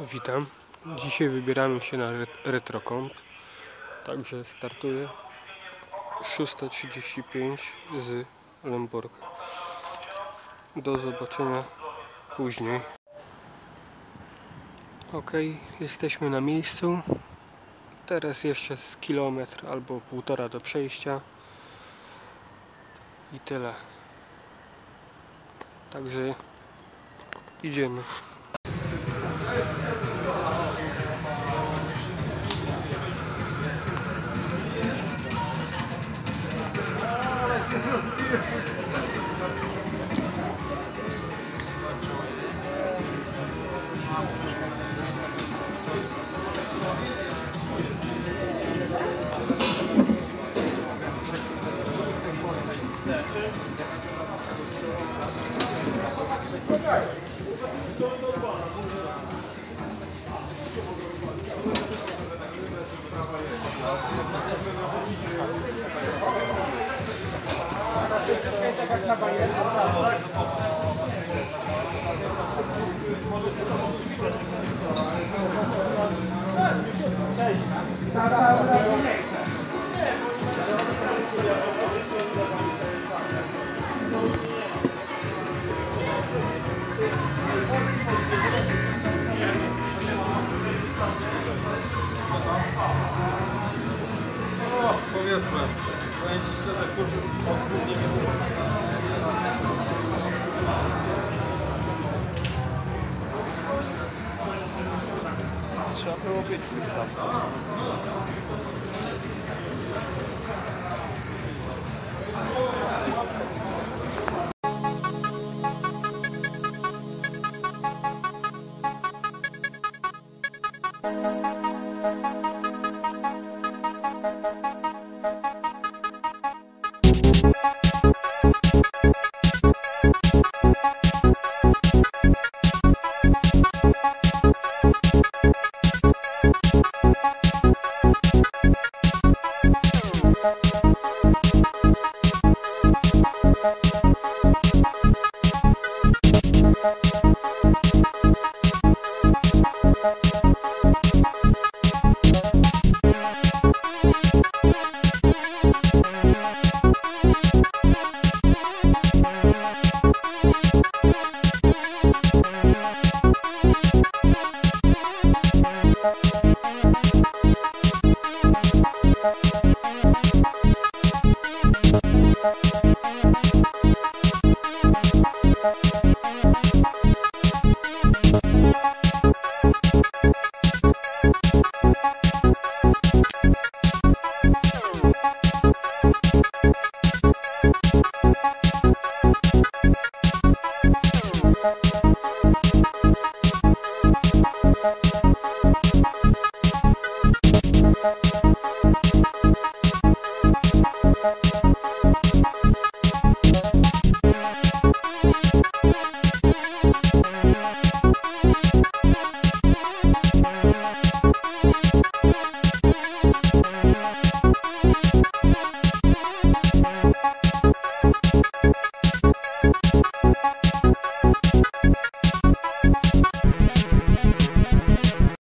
Witam. Dzisiaj wybieramy się na ret- retrokąt. Także startuję 6.35 z Lemborg. Do zobaczenia później. Ok, jesteśmy na miejscu. Teraz jeszcze z kilometr albo półtora do przejścia. I tyle. Także idziemy. Powiedzmy, powiem Соответственно, мои часы закончат от клубники. Сейчас его быть представьте.